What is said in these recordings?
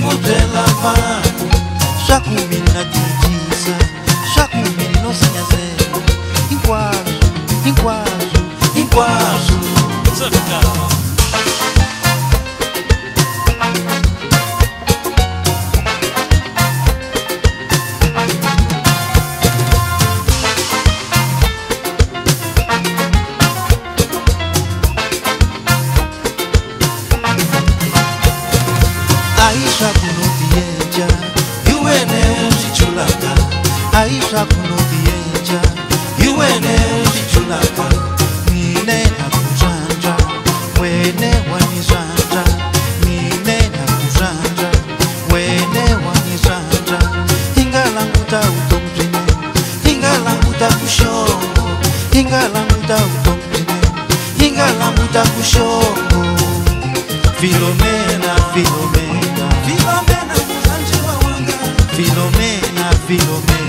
modela mina chaque mobile na titisa chaque mobile nosenga zero inkwazo inkwazo inkwazo iwene zvichulaka aizva kunovienja iwene zvichulaka mine hakuzvanja wene wanizvanja mine hakuzvanja wene wanizvanja ingalanguta utomtine ingalanguta kushongo ingalanguta utomtine ingalanguta kushongo filomena filomena feel me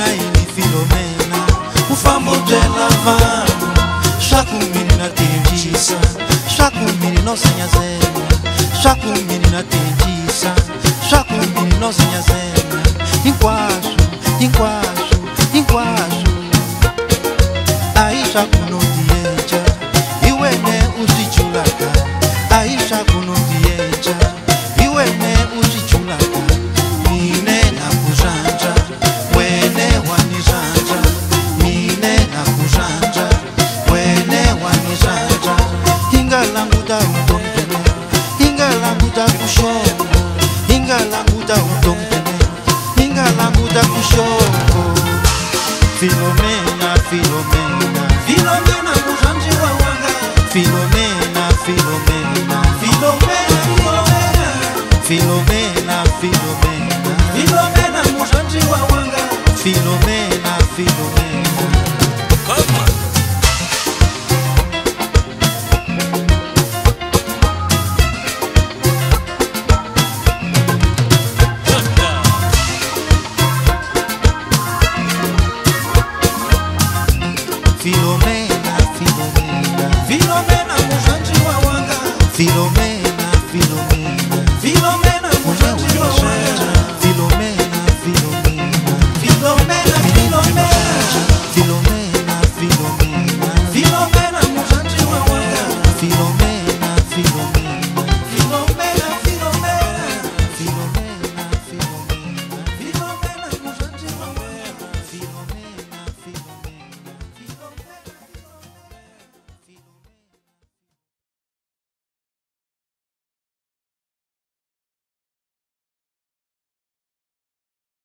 Ana e Filomena O famo de vado Chá com menina tem disso Chá com menino sem azena Chá menina tem disso tafuta kushoto. Filomena, Filomena, Filomena mhanji wa wanga. Filomena, Filomena, Filomena, Filomena, Filomena, Filomena, Filomena mhanji wa wanga. Filomena, Filomena Filomena, Filomena Filomena, mojante wawanga Filomena